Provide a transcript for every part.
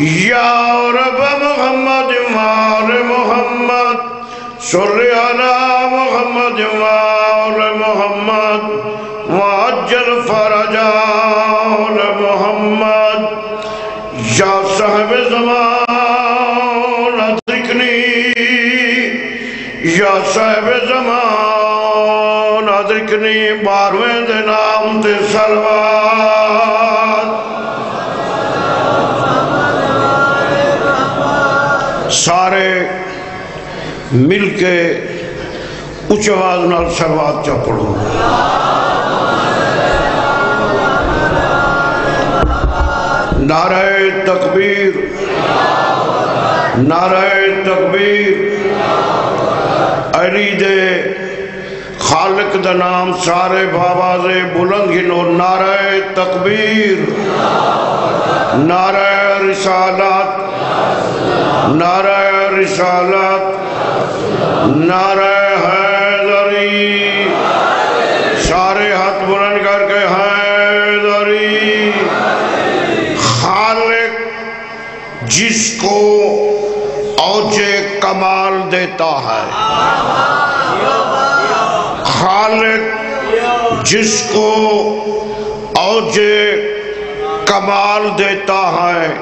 یا رب محمد مار محمد صلی علی محمد مار محمد، وعجل فرجال محمد. یا صاحب زمان ادرکنی یا صاحب زمان ادرکنی بارویں دے نام دے سلوات سارے مل کے اچھ آواز نال سلوات چا پڑھو۔ نعرہ تکبیر نعرہ تکبیر۔ علی دے خالق دا نام سارے بابا سے بلند گنو نعرہ تکبیر۔ نعرہ رسالت، نعرہ رسالت، نعرہ حیدری، سارے ہاتھ بلند کر کے حیدری، خالق جس کو اوج کمال دیتا ہے، خالق جس کو اوج کمال دیتا ہے۔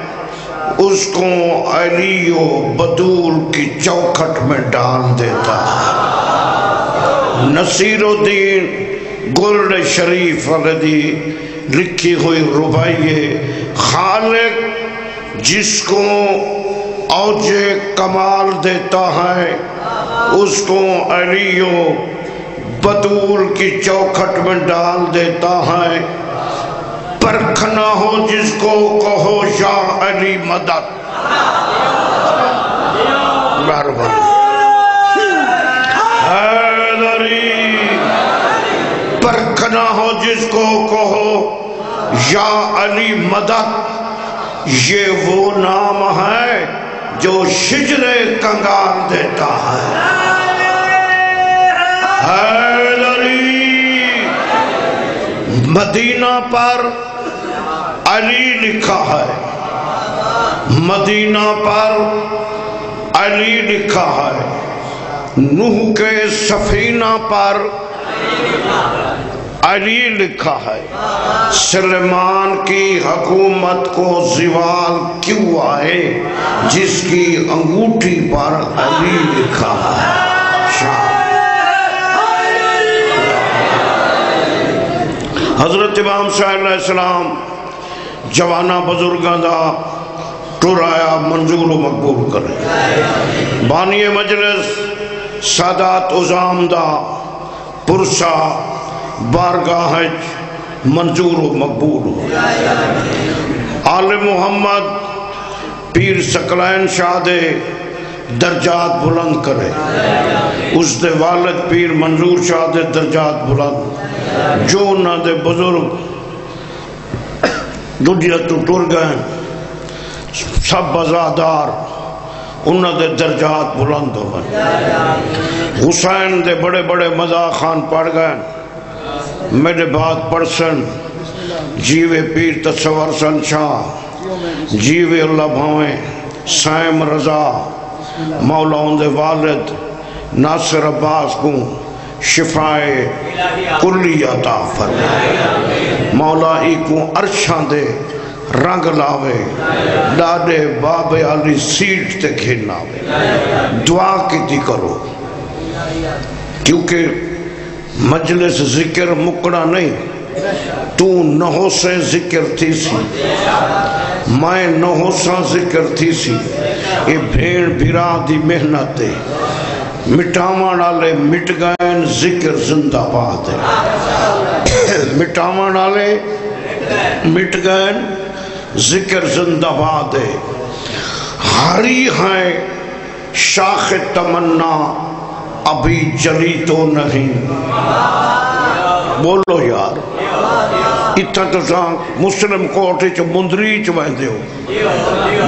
اس کو علی و بدول کی چوکھٹ میں ڈال دیتا ہے۔ نصیر الدین گل شریف فردی لکھی ہوئی ربائیے خالق، جس کو اوج کمال دیتا ہے، اس کو علی و بدول کی چوکھٹ میں ڈال دیتا ہے۔ پرکھنا ہو جس کو کہو شاہ علی مدد۔ بہربان حیدری پرکھنا ہو جس کو کہو یا علی مدد۔ یہ وہ نام ہے جو شجر کنگار دیتا ہے۔ حیدری مدینہ پر علی لکھا ہے۔ مدینہ پر علی لکھا ہے۔ نوح کے سفینہ پر علی لکھا ہے۔ سلمان کی حکومت کو زوال کیوں آئے؟ جس کی انگوٹھی پر علی لکھا ہے۔ حضرت امام صلی اللہ علیہ السلام جوانا بزرگاں دا ٹورایا منظور و مقبول کرے۔ بانی مجلس سادات ازام دا پرسا بارگاہ منظور و مقبول ہو۔ آل محمد پیر سکلین شاہ دے درجات بلند کرے۔ اس دے والد پیر منظور شاہ دے درجات بلند۔ جو انہ دے بزرگ دنیا تو ٹر گئے۔ سب بزادار انہ دے درجات بلند ہو گئے۔ حسین دے بڑے بڑے مزا خان پڑھ گئے۔ میرے بات پڑسن جیوے پیر تصور سن شاہ، جیوے اللہ بھاویں سائم رضا مولا اندے والد، ناصر عباس کو شفائے کلی عطا فرمائے۔ مولا ای کو عرشان دے رنگ لاوے ڈاڈے باب علی سیٹ تے کھیلاوے۔ دعا کیتی کرو۔ کیونکہ مجلس ذکر مکڑا نہیں، تو نہو سے ذکر تھی سی۔ میں نہو سا ذکر تھی سی۔ یہ بھیڑ بھیرا دی محنت دے مٹامان آلے مٹ گئن ذکر زندہ بات ہے۔ مٹامان آلے مٹ گئن ذکر زندہ بات ہے۔ ہری ہیں شاخ تمنا، ابھی جلی تو نہیں۔ بولو یار اتھا تو ساں مسلم کوٹے چو مندری چو بہن ہو۔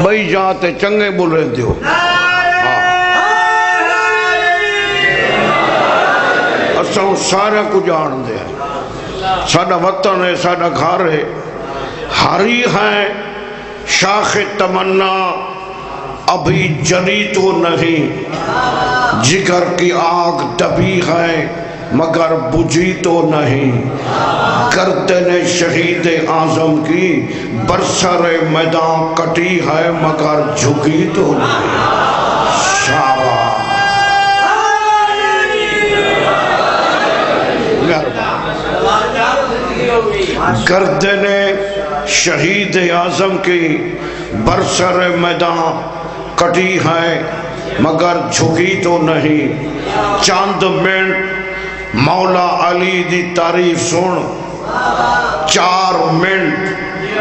بھئی جاتے چنگے بول رہے ہو سارا کو جان دے ساڑا وطن ہے ساڑا گھر ہے ہری ہیں شاخ تمنا ابھی جلی تو نہیں جگر کی آگ دبی ہے مگر بجھی تو نہیں گردن شہید اعظم کی برسر میدان کٹی ہے مگر جھکی تو نہیں شابہ گردن شہید اعظم کی برسر میدان کٹی ہے، مگر جھکی تو نہیں۔ چاند منٹ مولا علی دی تعریف سن۔ چار منٹ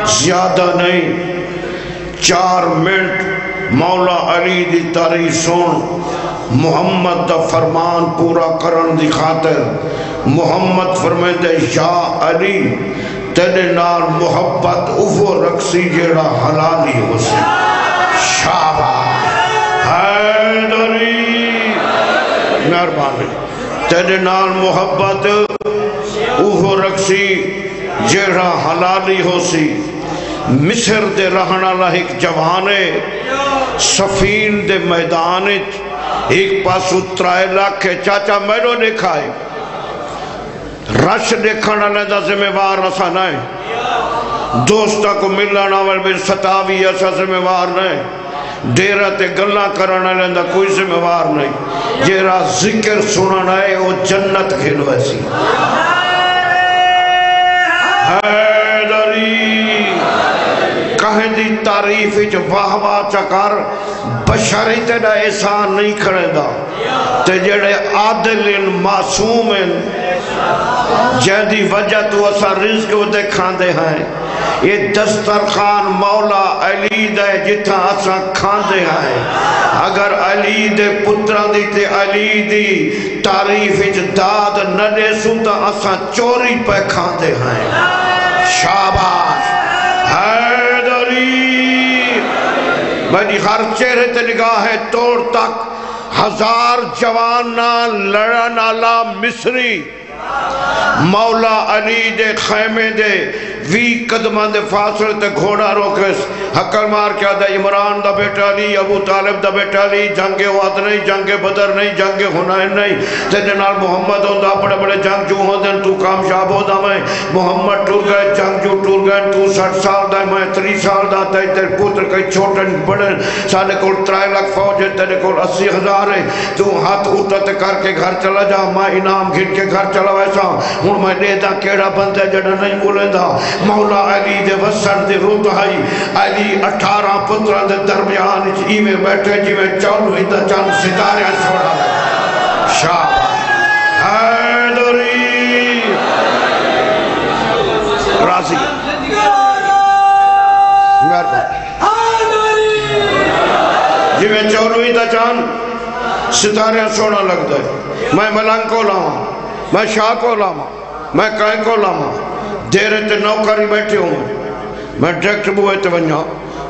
زیادہ نہیں۔ چار منٹ مولا علی دی تعریف سن۔ محمد دا فرمان پورا کرن دی خاطر۔ محمد فرمیدے یا علی تیرے نال محبت اوہ رکسی جیڑا حلالی ہو سی۔ شابہ حیدری۔ مہربانی۔ تیرے نال محبت اوہ رکسی جیڑا حلالی ہو سی۔ مصر دے رہنا لہک جوانے سفین دے میدانت ایک پاس اترائے لاکھے چاچا میرو دیکھائے رش دیکھنا لیدہ ذمہ وار رسا نہیں دوستہ کو ملنا وال بھی ستاوی ایسا ذمہ وار نہیں دیرہ تے گلہ کرنا لیندہ کوئی ذمہ وار نہیں۔ جیرا ذکر سننا ہے وہ جنت کھلو ایسی حیدری کہیں دی تعریف جو واہ واہ چکر بشری تیڑا احسان نہیں کھڑے دا۔ تے جڑے عادل معصوم جہدی وجہ تو اسا رزق وہ دیکھان دے ہیں۔ یہ دسترخان مولا علی دے جتھا اسا کھان دے ہیں۔ اگر علی دے پتران دی تے علی دی تعریف اجداد نہ دے سوتا اسا چوری پہ کھان دے ہیں۔ شاباش حیدری میری ہر چہرے تے نگاہ ہے توڑ تک ہزار جوانہ لڑن آلا مصری مولا علی دے خیمے دے وی قدمان دے فاصل تے گھوڑا روکس حکر مار کیا دا عمران دا بیٹا لی ابو طالب دا بیٹا لی جنگ وعد نہیں جنگ بدر نہیں جنگ ہنائن نہیں۔ تے جنال محمد ہوں دا بڑے بڑے جنگ جو ہوں دن تو کامشاب ہو دا میں۔ محمد ٹور گئے جنگ جو ٹور گئے تو سٹھ سال دا میں تری سال دا تے تیر پوتر کئی چھوٹن بڑن سانے کول ترائے لکھ فوج ہے، تیرے کول اسی ہزار ہے۔ تو ہاتھ اوٹت کر کے گھر چلا جا، میں انام گھن کے گھر چلا ویسا ہوں میں دے دا کیڑا بندے جڑا نہیں بولے دا مولا علی دے وسر دے روت ہائی علی اٹھارہ پتران دے درمیان ای میں بیٹھے جی میں چل ہوئی دا چند ستارے چھوڑا شاہ۔ حیدری راضی۔ جی میں چل ہوئی دا چند ستارے سونا لگ دے میں ملنگ کو لاؤں میں شاہ کو لاؤں میں کہیں کو لاؤں دیرے تے نوکری بیٹھے ہوں۔ میں ڈریکٹ بوئے تے ونیا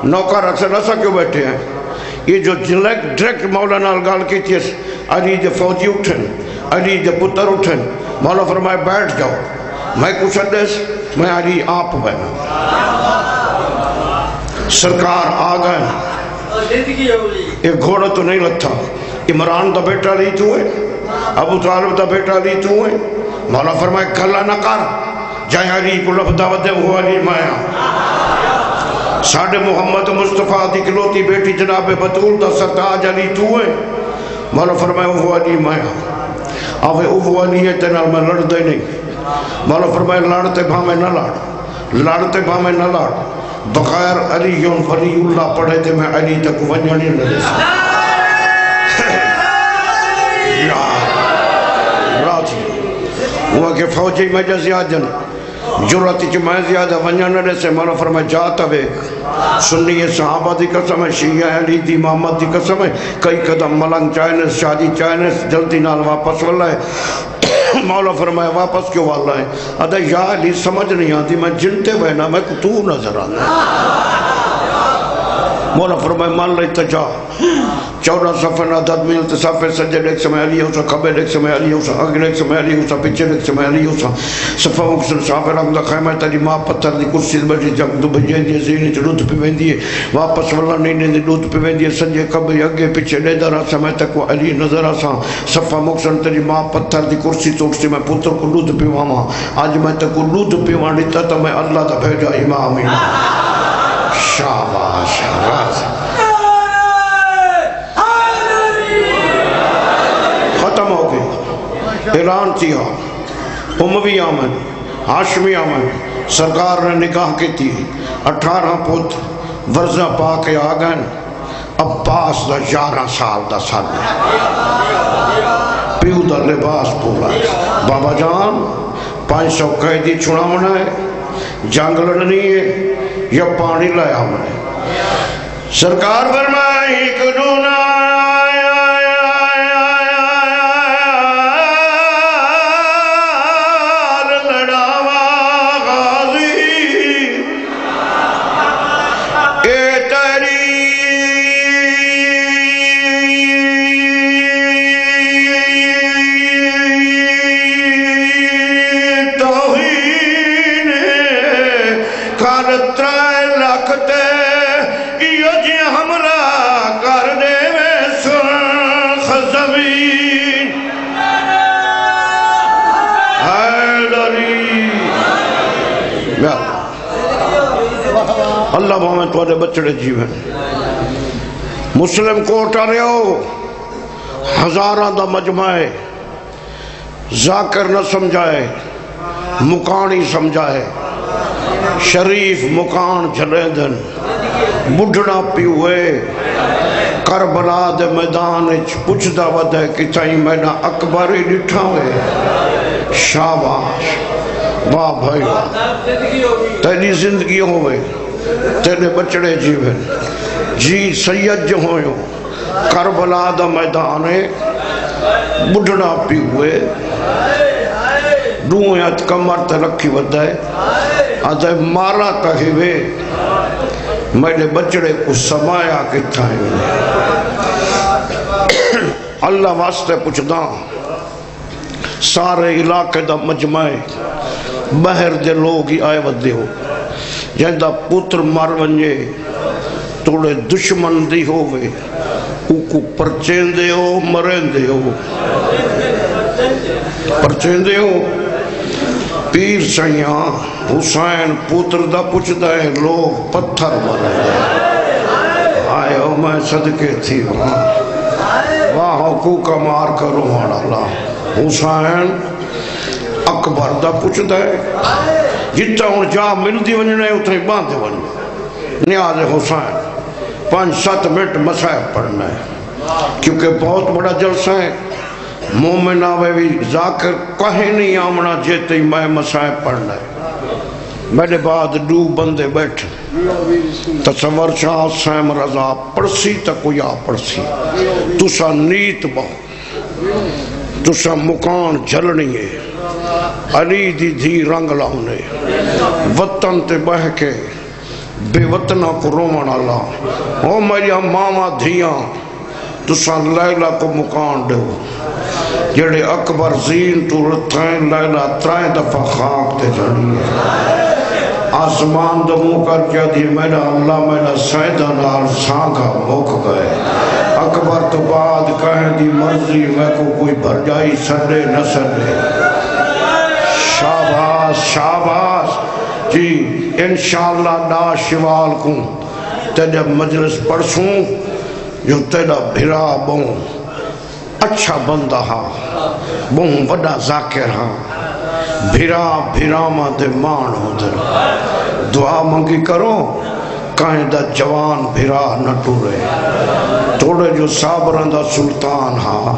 نوکر اکثر ایسا کیوں بیٹھے ہیں؟ یہ جو ڈریکٹ مولانا الگال کی تھی علی دے فوجی اٹھن علی دے پتر اٹھن مولا فرمائے بیٹھ جاؤ۔ میں کچھ دیس میں علی آپ بہنا سرکار آگئے ایک گھوڑا تو نہیں لگتا عمران دا بیٹا لی تو ہے۔ ابو طالب دا بیٹا لی تو ہے۔ مولا فرمائے، کھلا نہ کر۔ جائے علی کو لفظ دعوت دے، وہ علی مایا ساڑھے محمد مصطفیٰ دی کلوتی بیٹی جناب بطول دا سرتاج علی تو ہے۔ مولا فرمائے، وہ علی مایا آوے، وہ علی ہے تینال میں لڑ دے نہیں۔ مولا فرمائے، لڑتے بھامے نہ لڑ۔ لڑتے بھامے نہ لڑ۔ بغیر علی یون فری اللہ پڑھے تھے میں علی تک ونجانی نہ دے راجی وہ کہ فوجی میں جا زیادن جرتی چی میں زیادہ ونجاننے سے مولا فرمائے جاتا بیک سنی صحابہ دی قسم ہے، شیعہ علی دی محمد دی قسم ہے۔ کئی قدم ملنگ چائنس، شادی چائنس، جلدی نال واپس والا ہے۔ مولا فرمائے واپس کیوں والا ہے؟ ادھا یا علی، سمجھ نہیں آتی، میں جنتے بہنا، میں تو نظر آنا مولا فرمائے، مان لئی تجا چودہ صفحہ نادت میل تصافے سجے لیک سمے علی ہوسا خبے لیک سمے علی ہوسا اگ لیک سمے علی ہوسا پچھے لیک سمے علی ہوسا صفحہ مکسن صحابہ رکھ دا خیمہ تیری ماں پتھر دی کرسی دی بجی جگ دو بجی دی زینی چھ لوت پی ویندی ہے۔ واپس والا نہیں دی لوت پی ویندی ہے سجے خبے اگے پچھے لے در آسا تک وہ علی نظر آسا۔ صفحہ مکسن تیری ماں پتھر دی کرسی توک سی میں پتر کو لوت پی واما آج میں تک کو لوت پی وانی تا میں اللہ تا بھیجا امام شاباش شاباش ختم ہو گئی ایران تھی اموی آمن ہاشمی آمن سرکار نے نکاح کی تھی۔ اٹھارہ پوت ورزہ پا کے آگن، عباس دا یارہ سال دا سال پیو دا لباس پورا۔ بابا جان، پانچ سو قیدی چھوڑا ہونا ہے، جنگ لڑنی ہے، یا پانی لایا ہونا ہے۔ سرکار چار ترائے لکھتے ایو جی فرمائے ایک دونا اللہ بہمیں توڑے بچڑے جیویں مسلم کوٹ آ رہے ہو ہزاران دا مجمع ہے ذاکر نہ سمجھائے مکانی سمجھائے شریف مکان جلیدن بڑھنا پی ہوئے کربلا دے میدان اچھ پچھ دا ودے کتائی میں نہ اکبری ڈٹھا ہوئے شاباش، واہ بھائی تیری زندگی ہوئے تیرے بچڑے جیوے جی سید جو ہوئے کربلا دا میدانے بڑھنا پی ہوئے دونیت کمر تے رکھی ودائے آدھے مارا تہیوے میرے بچڑے کو سمایا کتھا ہے اللہ واسطے پوچھ دا سارے علاقے دا مجمع بہر دے لوگ ہی آئے ودے ہو۔ جہاں دا پتر مر ونجے توڑے دشمن دی ہوئے اوکو پرچین دے ہو، مرین دے ہو۔ پرچین دے ہو۔ پیر سیاں حسین پتر دا پچھ دائے لوگ پتھر مرے آئے ہو میں صدقے تھی۔ وہاں واہ، حقوق مار کرو مانا اللہ۔ حسین اکبر دا پچھ دائے جتا ہوں جا مل دی ونجنے اتنے باندھ دی ونجنے نیاز حسین، پانچ سات منٹ مسائل پڑھنا ہے۔ کیونکہ بہت بڑا جلسہ ہے۔ مومن آوے بھی ذاکر کہیں نہیں آمنا جیتے ہی میں مسائل پڑھنا ہے میرے بعد دو بندے بیٹھے۔ تصور شاہ سیم رضا پڑسی تا کوئی آ پڑسی تسا نیت بہت تسا مکان جلنی ہے۔ علی دی دھی رنگ لاؤنے۔ وطن تے بہ کے بے وطنہ کو رومن اللہ او میری ماما دھیاں تسا لیلہ کو مکان دے جڑے اکبر زین تو رتھائیں، لیلہ ترائیں دفعہ خاک تے جڑی ہے آسمان دمو کر کیا دی میرا اللہ میرا سیدہ نال سانگا موک گئے۔ اکبر تو بعد کہیں دی مرضی، میں کو کوئی بھر جائی سڑے نہ سڑے شاباس شاباس جی انشاءاللہ نا شوال کو تیرے مجلس پڑسوں جو تیرا بھرا بوں۔ اچھا بندہ ہاں بوں وڈا ذاکر ہاں۔ بھرا بھرا ماں دے مان ہو در دعا منگی کرو کہیں دا جوان بھرا نہ ٹورے۔ توڑے جو سابران دا سلطان ہاں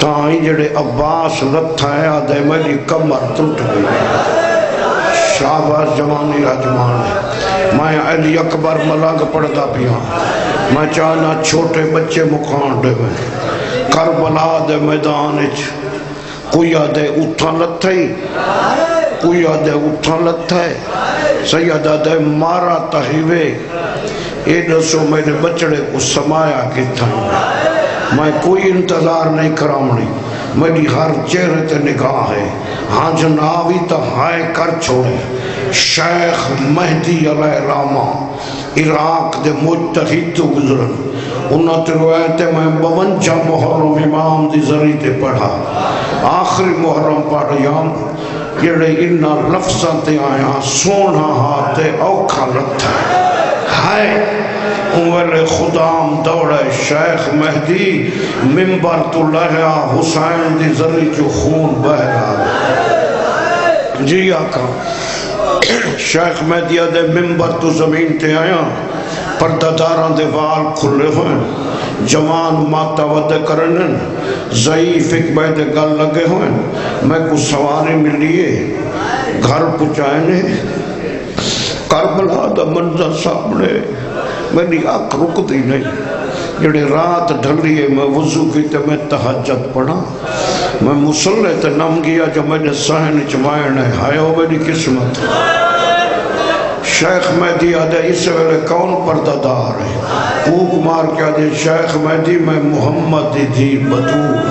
تائیں جڑے عباس لتھا ہے آدھے میری کمر ٹوٹ گئی۔ شاباز جوانی رجمان ہے۔ میں علی اکبر ملنگ پڑھتا پیا۔ میں چاہنا چھوٹے بچے مکان دے میں۔ کربلا دے میدان اچھ کوئی آدھے اٹھا لتھا ہی کوئی آدھے اٹھا لتھا ہے سیدہ دے مارا تحیوے اے دسو میرے بچڑے کو سمایا کتھا میں کوئی انتظار نہیں کرامنی میری ہر چہرے تے نگاہ ہے۔ ہاں جنابی تا ہائے کر چھوڑے۔ شیخ مہدی علیہ راما عراق دے مجتہد تو گزرن۔ انہاں تے روایت میں بونجا محرم امام دی ذریع تے پڑھا۔ آخری محرم پڑھیام جڑے انہا لفظاں تے آیا، سونا ہاتھے اوکھا لتھا ہائے انویل خدام دوڑے شیخ مہدی ممبر تو لہیا حسین دی ذریع جو خون بہ رہا جی آقا شیخ مہدی دے ممبر تو زمین تے آیا۔ پردہ داران دے وال کھلے ہوئے جوان ماتا ودے کرنن ضعیف ایک بیدے گل لگے ہوئے میں کو سواری ملیے گھر پچائنے کربلا دا منظر سامنے۔ میری آنکھ رک دی نہیں۔ جڑے رات ڈھلیے میں وضو کی تے میں تحجد پڑھا میں مسلح تے نم گیا جو میں نے سہن چمائن ہے ہائے ہو میری قسمت۔ شیخ مہدی آدھے اس ویلے کون پردادار ہے؟ کوک مار کے آدھے شیخ مہدی میں محمد دی تھی بطول۔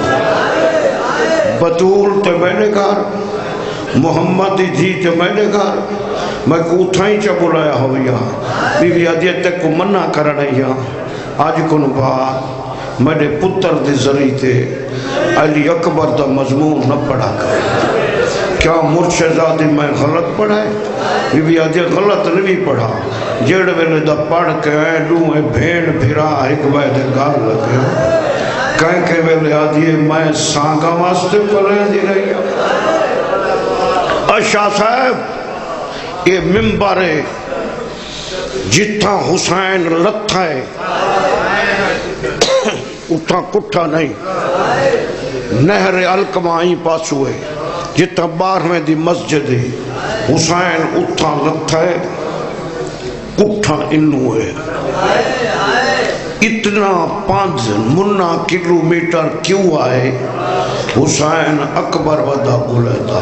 بطول تے میں نے کہا محمد دی تھی تے میں نے کہا میں کو اٹھائیں چا بلایا ہویا ہاں۔ بی بی آدھے تک کو منع کرنے یا ہاں۔ آج کن بات میرے پتر دے ذریعے تے علی اکبر دا مضمون نہ پڑھا کر۔ کیا مرشدادی میں غلط پڑھا ہے؟ بی بی آدھے غلط نہیں پڑھا۔ جیڑ ویلے دا پڑھ کے آئے، لوں اے بھین بھرا ایک بیدے گال لگے۔ کہیں کہ ویلے آدھے میں سانگا واسطے پڑھے دی رہی اشاہ صاحب، یہ ممبر ہے جتھا حسین لتھا ہے۔ اتھا کٹھا نہیں۔ نہر الکمائی پاس ہوئے جتھا بارہویں دی مسجد ہے، حسین اتھا لتھا ہے کٹھا انو ہے۔ اتنا پانچ منہ کلو میٹر کیوں آئے؟ حسین اکبر ودا گلیتا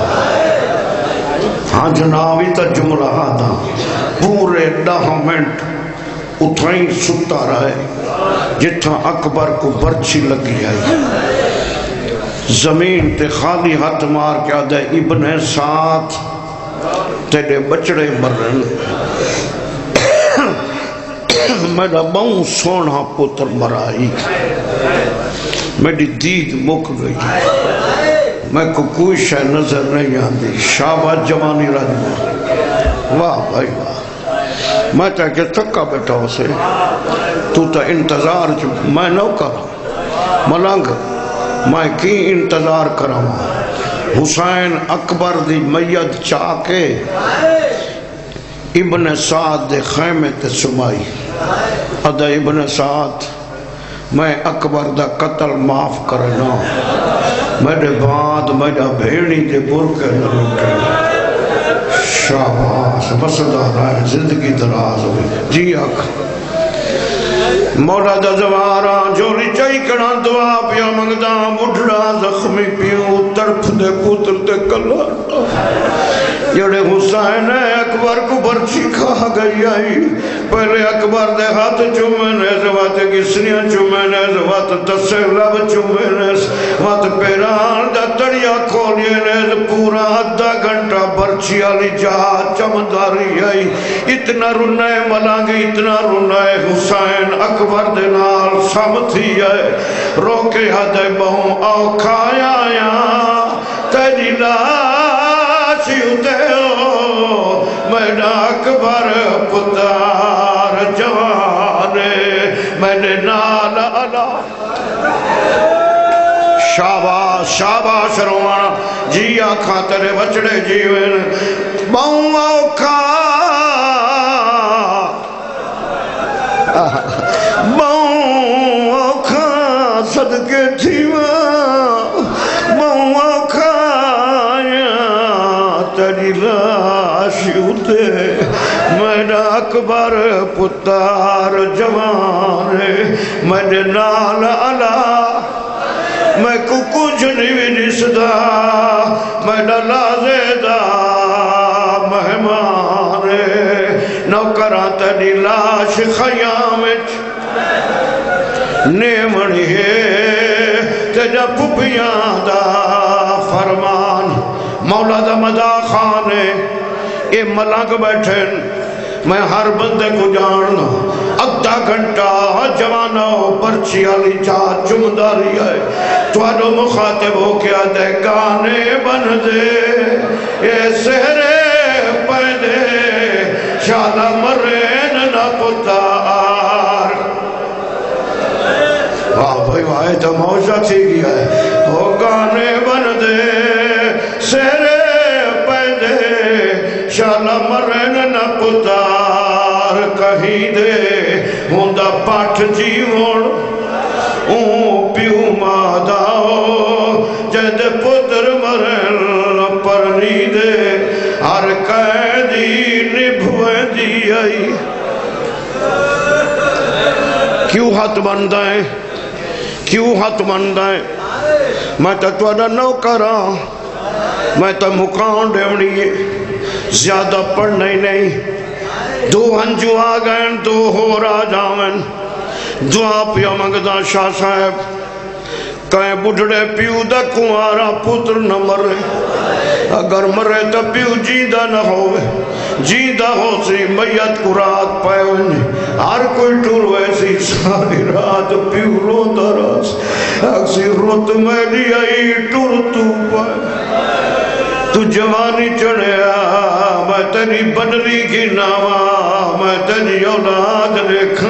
ہاں جنابی تا جملہ ہاں آدھا پورے ڈاہ منٹ اتھائیں ستا رہے جتھا اکبر کو برچی لگی آئی۔ زمین تے خالی ہاتھ مار کے آدھے ابن ساتھ۔ تیرے بچڑے مرن۔ میرا بہن سونا پتر مرائی۔ میری دید مک گئی۔ میں کو کوئی شہ نظر نہیں آندی۔ شابہ جوانی رجمہ واہ بھائی واہ۔ میں چاہ کہ تکا بیٹھا اسے۔ تو تا انتظار میں نو کر ملنگ۔ میں کی انتظار کروں حسین اکبر دی میت چاہ کے ابن سعد دے خیمے تے سمائی۔ ادھا ابن سعد، میں اکبر دا قتل معاف کرنا۔ میرے بعد میرا بھیڑی دے برکے نہ لٹے شاباس بسدہ رائے زندگی دراز ہوئی جی آکھ مولا دا زوارا جو رچائی کنا دعا پیا منگدہ بڑھڑا زخمی پیو ترف دے پوتر دے کلا جڑے حسین ہے اکبر کو برچی کھا گئی آئی۔ پہلے اکبر دے ہاتھ چومنے زوات کسنیاں چومنے زوات تسے لب چومنے زوات پیران دا تڑیا کھولنے پورا ادھا گھنٹا برچی آلی جہا چمداری آئی۔ اتنا رنائے ملانگی اتنا رنائے حسین اکبر دے نال سامتھی آئے۔ روکے حدے بہوں آو کھایا آیا۔ تیری لاسی اتے ہو میرا اکبر پتار جوانے میں نے نال علا شاباش شاباش روانا جی آکھاں تیرے بچڑے جیوین بہوں آو صدقے تھیوا اکبر پتار جوان میرے نال علا، میں کو کچھ نہیں نسدا۔ میرا لازے دا مہمان نوکرہ تری لاش خیام نیمنی ہے۔ تجا پپیاں دا فرمان۔ مولا دا مدا خان اے ملنگ بیٹھن۔ میں ہر بندے کو جاننا ادھا گھنٹا جوانا ہو پرچی علی چاہ چمداری ہے۔ توانو مخاطب ہو کیا دے گانے بن دے۔ اے سہرے پیدے شالا مرین نہ پتار واہ بھائی، واہ تو موجہ تھی گیا ہے۔ وہ گانے بن دے۔ سہرے شالا مرین نہ پتار کہیں دے ہوں دا پاٹھ جیون اون پیو ماداؤ جد پتر مرن پرنی دے ہر قیدی نبھوے دی آئی کیوں ہاتھ بندہ ہے کیوں ہاتھ بندہ ہے میں تو توڑا نو کرا میں تو مکان ڈیونی ہے زیادہ پڑھنا ہی نہیں۔ دو ہنجو آگئن دو ہو را جاون۔ دعا پیا منگدہ شاہ صاحب۔ کہیں بڑھڑے پیو دا کنوارا پتر نہ مرے۔ اگر مرے تو پیو جیدہ نہ ہوئے جیدہ ہو سی میت کو رات پائے ہوئے ہر کوئی ٹور ویسی ساری رات پیو رو دراز اکسی روت میں دی آئی ٹور تو پائے۔ تو جوانی چڑھے چڑھیا میں تیری بدلی کی ناوا میں تیری اولاد دیکھا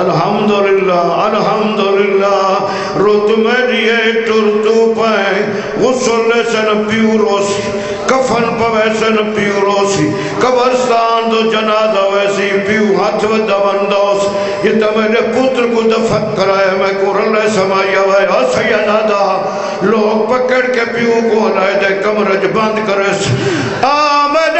الحمدللہ الحمدللہ روت میں دیئے ٹرتو پہ غسل سن پیوروس کفن پویسن پیوروسی قبرستان دو جنازہ ویسی، پیو ہاتھ و دوندوس یہ تا میرے پتر کو دفت کرائے میں قرآن کورل سمایا ہوئے سیدہ دا، لوگ پکڑ کے پیو کو لائے دے، کمرج بند کرے۔ آمین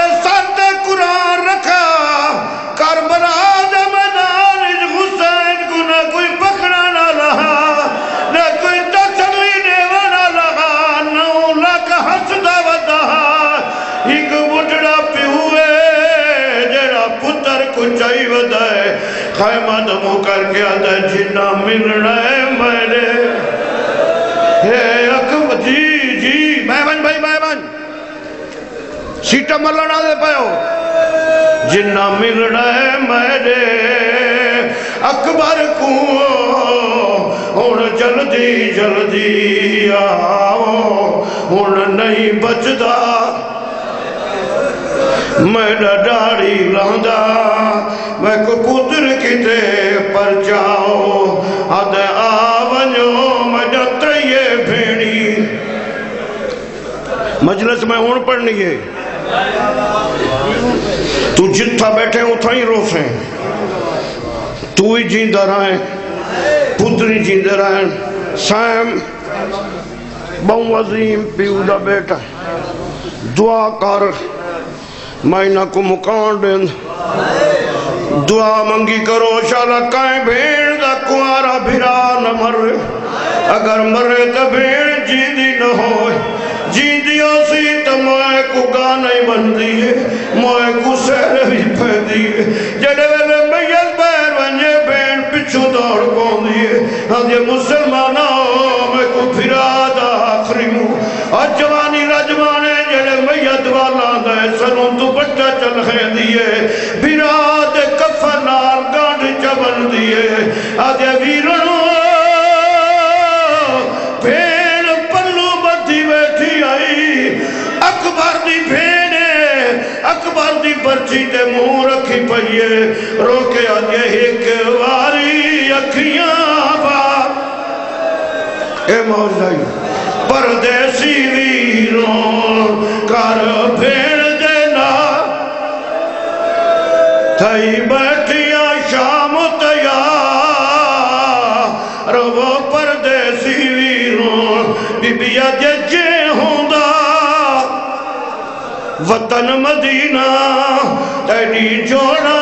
کو چاہی ودا ہے خیمہ دمو کر کے آدھا جنہ ملنا ہے میرے۔ ہے اکب جی جی۔ بیمن بھائی بیمن سیٹا ملنا دے پہو جنہ ملنا ہے میرے۔ اکبر کو ہون جلدی جلدی آؤ۔ ہون نہیں بچدا۔ میں ڈاڑی لاندہ میں کو پتر کتے پر جاؤ۔ اد آونیو میں جتریے بھیڑی مجلس میں ہون پڑھنی ہے۔ تو جتھا بیٹھے اتھا ہی روسیں تو ہی جیندہ رہے پتری جیندہ رہے سائم بہن عظیم پیودہ بیٹا۔ دعا کر۔ مائنہ کو مکان دین۔ دعا منگی کرو، شالا کائیں بھیڑ دا کوارا بھرا نہ مر اگر مرے تو بھیڑ جیدی نہ ہوئے۔ جیدیوں سی تو موئے کو گانے بن دیئے۔ موئے کو سیر بھی پہ دیئے۔ جڑے ویلے میت بیر ونجے بین پچھو دوڑ کون دیئے ہاں یہ مسلمانہ میں کو پھرا دا آخری مو اور جوانی رجوانے جڑے میت والا دے سنوں تو بچہ چل خے دیئے۔ پھرا دے کفنال گانڈ چبل دیئے۔ آدھے ویرنوں بھین پلو بدھی بیٹھی آئی۔ اکبر دی بھینے، اکبر دی پرچی تے منہ رکھی پئیے۔ روکے آدھے ایک واری اکھیاں بار اے موجائی پردیسی ویروں کر بھیڑ بی بیا ججے ہوں دا وطن مدینہ تیڑی جوڑا۔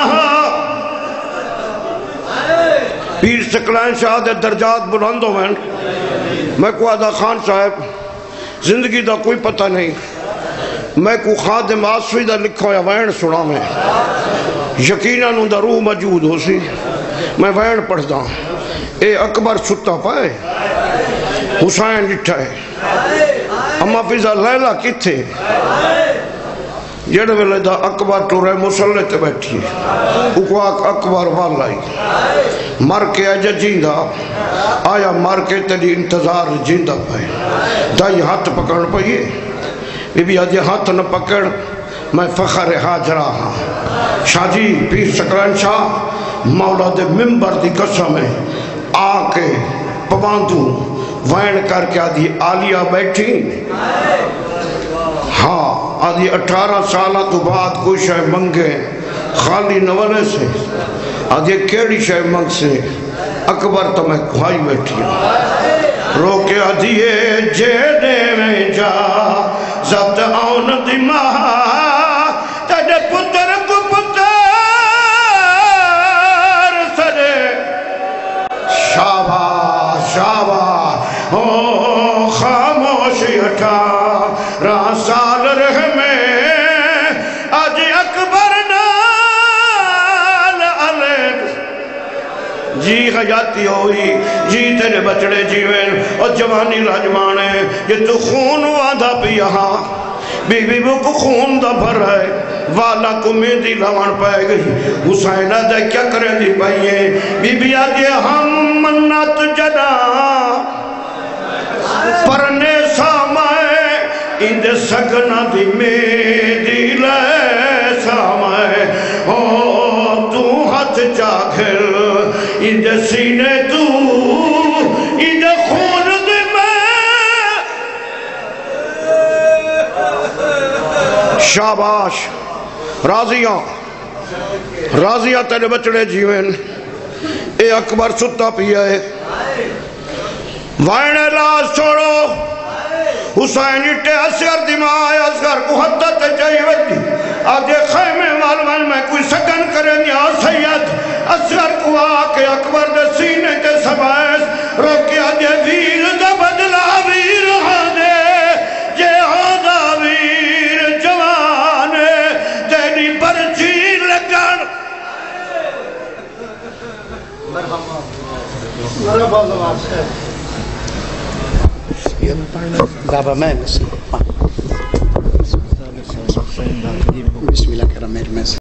پیر سکلائن شاہ دے درجات بلند ہوئن میں کو آدھا خان صاحب، زندگی دا کوئی پتہ نہیں۔ میں کو خادم آسوی دا لکھو یا وین سنا میں یقیناً ان دا روح موجود ہو سی۔ میں وین پڑھ دا اے اکبر ستا پائے۔ حسین جٹھا ہے۔ اما فیضا لیلہ کتھے؟ جڑ ویلے دا اکبر تو رہے مسلح تے بیٹھی اکواک اکبر والائی۔ مر کے اجا جیندہ آیا مر کے تیری انتظار جیندہ پائے دائی ہاتھ پکڑ پائیے بی بی آجی ہاتھ نہ پکڑ، میں فخر حاجرہ ہاں۔ شاہ جی پیر سکران شاہ، مولا دے ممبر دی قسم ہے۔ آ کے پواندوں۔ وین کر کے آدھی آلیہ بیٹھی۔ ہاں آدھی اٹھارہ سالہ تو بعد کوئی شاہ منگے، خالی نولے سے۔ آدھی کیڑی شاہ منگ سے اکبر تو میں کھائی بیٹھی ہوں روکے آدھیے جیدے میں جا، زد آن دی او خاموشی اٹھا رہا سال رہ میں آج اکبر نال علیہ جی حیاتی ہوئی جی تیرے بچڑے جیوین اور جوانی لاجمانے یہ تو خون وعدہ پی یہاں۔ بی بی بو کو خون دا بھر ہے، والا کو میدی لوان پائے گئی۔ حسینہ دے کیا کریں دی پائیے بی بی آگے ہم منت جدا پرنے سامائے اند سگنا دی میدی لے سامائے او تو ہاتھ چاکھر اند سینے تو، اند خون دی میں۔ شاباش، راضیاں راضیاں تیرے بچڑے جیوین اے اکبر ستا پیا ہے۔ وائنے لاز چھوڑو۔ حسین اٹھے اسگر دماغ اسگر کو حدت چاہیے وجی آجے خیمے والوان میں کوئی سکن کریں یا سید اسگر کو آکے اکبر دے سینے کے سبائس روکے آجے ویر دا بدلا ویر ہانے۔ جے ہانا ویر جوانے۔ تیری پرچی لگن۔ بابا میں بسم اللہ کرم میرے میں سے